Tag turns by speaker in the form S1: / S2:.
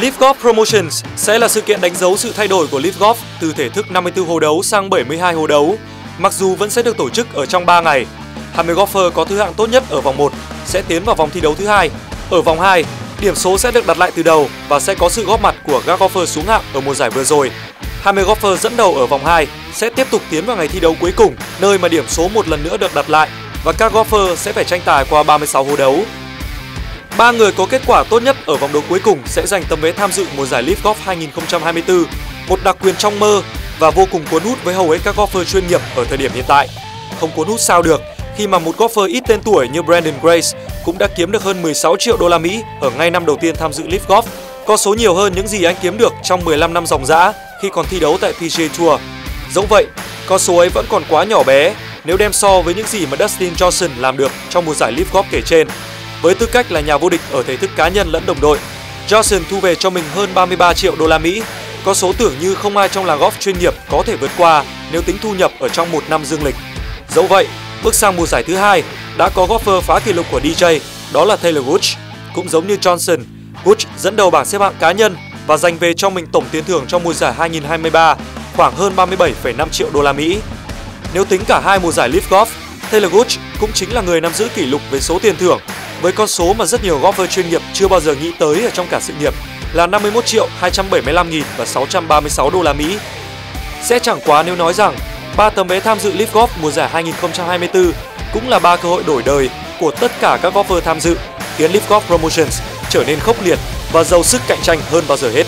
S1: Live Golf Promotions sẽ là sự kiện đánh dấu sự thay đổi của Live Golf từ thể thức 54 hồ đấu sang 72 hồ đấu, mặc dù vẫn sẽ được tổ chức ở trong 3 ngày. 20 golfer có thứ hạng tốt nhất ở vòng 1 sẽ tiến vào vòng thi đấu thứ hai. Ở vòng 2, điểm số sẽ được đặt lại từ đầu và sẽ có sự góp mặt của các golfer xuống hạng ở mùa giải vừa rồi. 20 golfer dẫn đầu ở vòng 2 sẽ tiếp tục tiến vào ngày thi đấu cuối cùng, nơi mà điểm số một lần nữa được đặt lại và các golfer sẽ phải tranh tài qua 36 hồ đấu. Ba người có kết quả tốt nhất ở vòng đấu cuối cùng sẽ giành tấm vé tham dự mùa giải Leaf Golf 2024, một đặc quyền trong mơ và vô cùng cuốn hút với hầu hết các golfer chuyên nghiệp ở thời điểm hiện tại. Không cuốn hút sao được khi mà một golfer ít tên tuổi như Brandon Grace cũng đã kiếm được hơn 16 triệu đô la Mỹ ở ngay năm đầu tiên tham dự Leaf Golf, có số nhiều hơn những gì anh kiếm được trong 15 năm dòng dã khi còn thi đấu tại PGA Tour. Dẫu vậy, con số ấy vẫn còn quá nhỏ bé nếu đem so với những gì mà Dustin Johnson làm được trong mùa giải Leaf Golf kể trên. Với tư cách là nhà vô địch ở thể thức cá nhân lẫn đồng đội, Johnson thu về cho mình hơn 33 triệu đô la Mỹ, có số tưởng như không ai trong làng golf chuyên nghiệp có thể vượt qua nếu tính thu nhập ở trong một năm dương lịch. Dẫu vậy, bước sang mùa giải thứ hai đã có golfer phá kỷ lục của DJ, đó là Taylor Gooch. Cũng giống như Johnson, Gooch dẫn đầu bảng xếp hạng cá nhân và giành về cho mình tổng tiền thưởng trong mùa giải 2023 khoảng hơn 37,5 triệu đô la Mỹ. Nếu tính cả hai mùa giải Leaf Golf, Taylor Gooch cũng chính là người nắm giữ kỷ lục về số tiền thưởng với con số mà rất nhiều golfer chuyên nghiệp chưa bao giờ nghĩ tới ở trong cả sự nghiệp là 51 triệu 275 nghìn và 636 đô la Mỹ. Sẽ chẳng quá nếu nói rằng ba tấm vé tham dự Live Golf mùa giải 2024 cũng là ba cơ hội đổi đời của tất cả các golfer tham dự, khiến Live Golf Promotions trở nên khốc liệt và giàu sức cạnh tranh hơn bao giờ hết.